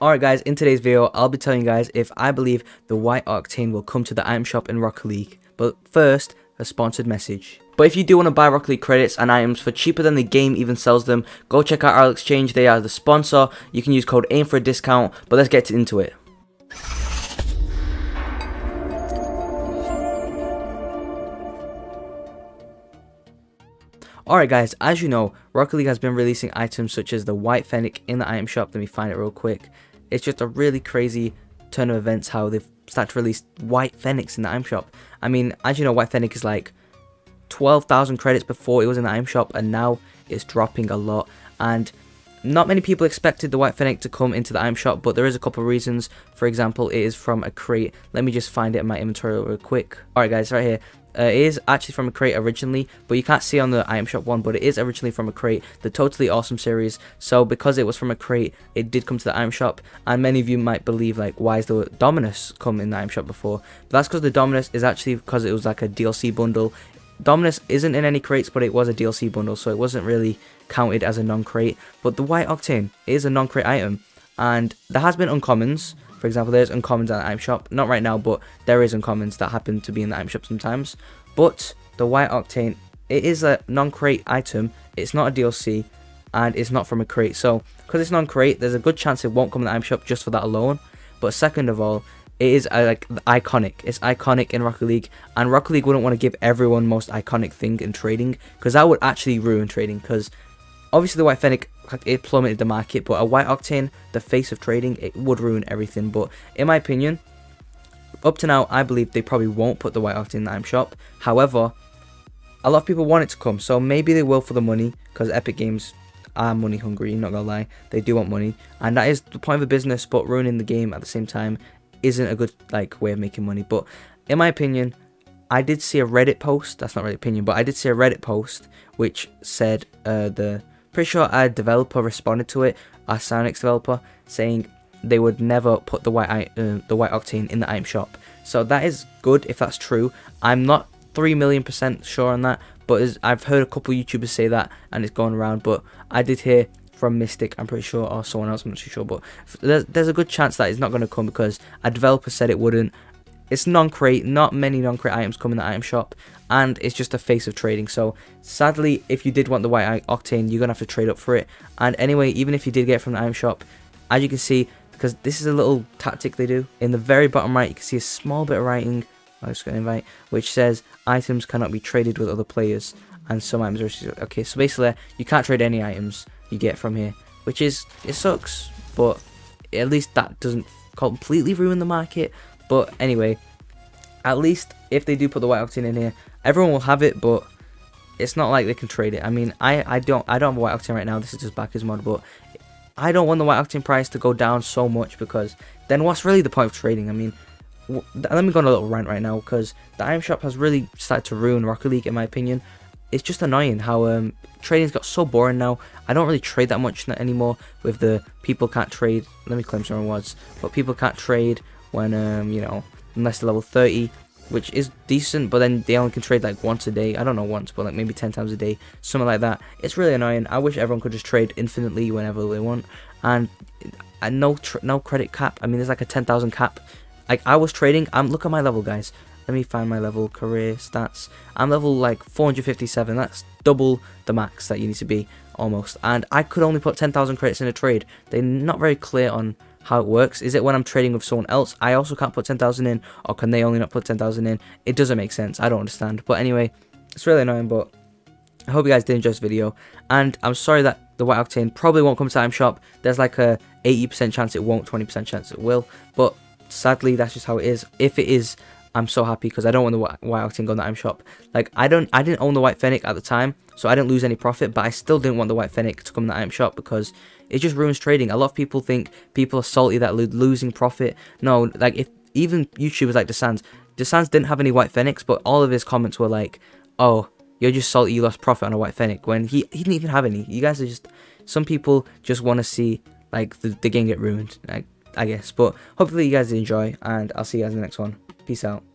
Alright guys, in today's video, I'll be telling you guys if I believe the White Octane will come to the item shop in Rocket League. But first, a sponsored message. But if you do want to buy Rocket League credits and items for cheaper than the game even sells them, go check out RL Exchange, they are the sponsor. You can use code AIM for a discount, but let's get into it. Alright guys, as you know, Rocket League has been releasing items such as the White Fennec in the item shop. Let me find it real quick. It's just a really crazy turn of events how they've started to release White Fennecs in the item shop. I mean, as you know, White Fennec is like 12,000 credits before it was in the item shop and now it's dropping a lot. And not many people expected the White Fennec to come into the item shop, but there is a couple reasons. For example, it is from a crate. Let me just find it in my inventory real quick. Alright guys, right here. Uh, it is actually from a crate originally, but you can't see on the item shop one, but it is originally from a crate, the Totally Awesome series. So because it was from a crate, it did come to the item shop, and many of you might believe like, why is the Dominus come in the item shop before? But that's because the Dominus is actually because it was like a DLC bundle. Dominus isn't in any crates, but it was a DLC bundle, so it wasn't really counted as a non-crate. But the White Octane is a non-crate item, and there has been uncommons, for example, there's uncommons at the item shop. Not right now, but there is uncommons that happen to be in the item shop sometimes. But the White Octane, it is a non-crate item. It's not a DLC, and it's not from a crate. So, because it's non-crate, there's a good chance it won't come in the item shop just for that alone. But second of all, it is uh, like iconic. It's iconic in Rocket League, and Rocket League wouldn't want to give everyone most iconic thing in trading because that would actually ruin trading. Because obviously the White Fennec it plummeted the market, but a White Octane, the face of trading, it would ruin everything. But in my opinion, up to now, I believe they probably won't put the White Octane in the shop. However, a lot of people want it to come, so maybe they will for the money, because Epic Games are money hungry, not gonna lie. They do want money, and that is the point of a business, but ruining the game at the same time isn't a good like way of making money. But in my opinion, I did see a Reddit post, that's not really opinion, but I did see a Reddit post which said uh, the Pretty sure a developer responded to it, a Psyonix developer, saying they would never put the white uh, the white octane in the item shop. So that is good if that's true. I'm not three million percent sure on that, but I've heard a couple YouTubers say that and it's gone around. But I did hear from Mystic, I'm pretty sure, or someone else, I'm not too sure. But there's, there's a good chance that it's not going to come because a developer said it wouldn't, it's non-crate, not many non-crate items come in the item shop, and it's just a face of trading. So sadly, if you did want the white octane, you're gonna have to trade up for it. And anyway, even if you did get from the item shop, as you can see, because this is a little tactic they do, in the very bottom right, you can see a small bit of writing. I just got invite, which says items cannot be traded with other players, and some items are okay. So basically, you can't trade any items you get from here, which is it sucks, but at least that doesn't completely ruin the market. But anyway, at least if they do put the white octane in here, everyone will have it, but it's not like they can trade it. I mean, I, I don't I don't have white octane right now. This is just BakkesMod, but I don't want the white octane price to go down so much because then what's really the point of trading? I mean, let me go on a little rant right now because the item shop has really started to ruin Rocket League in my opinion. It's just annoying how um, trading's got so boring now. I don't really trade that much anymore with the people can't trade. Let me claim some rewards, but people can't trade when, um, you know, unless they're level 30, which is decent, but then they only can trade like once a day. I don't know once, but like maybe 10 times a day, something like that. It's really annoying. I wish everyone could just trade infinitely whenever they want, and, and no no credit cap. I mean, there's like a 10,000 cap. Like I was trading. I'm look at my level, guys. Let me find my level career stats. I'm level like 457. That's double the max that you need to be almost. And I could only put 10,000 credits in a trade. They're not very clear on how it works. Is it when I'm trading with someone else, I also can't put 10,000 in, or can they only not put 10,000 in? It doesn't make sense. I don't understand. But anyway, it's really annoying, but I hope you guys did enjoy this video. And I'm sorry that the White Octane probably won't come to item shop. There's like a 80% chance it won't, 20% chance it will. But sadly, that's just how it is. If it is I'm so happy because I don't want the white, white octane go in the item shop. Like I don't, I didn't own the white fennec at the time, so I didn't lose any profit. But I still didn't want the white fennec to come the item shop because it just ruins trading. A lot of people think people are salty that lo losing profit. No, like if even YouTubers like Dsanss, Dsanss didn't have any white fennecs, but all of his comments were like, "Oh, you're just salty you lost profit on a white fennec," when he he didn't even have any. You guys are just some people just want to see like the, the game get ruined. Like I guess, but hopefully you guys enjoy, and I'll see you guys in the next one. Peace out.